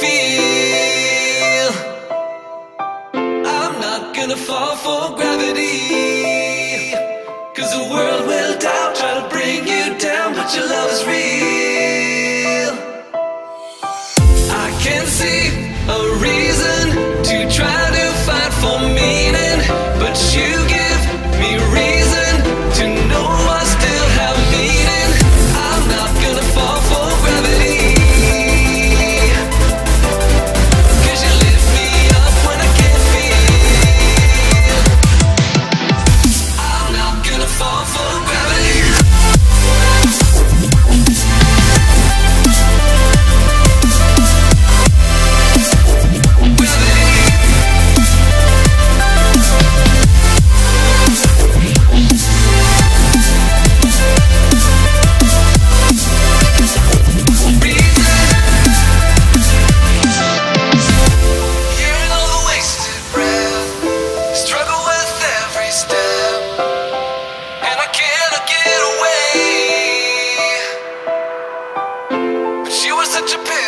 feel. I'm not gonna fall for gravity. Cause the world will doubt, try to bring you down, Japan.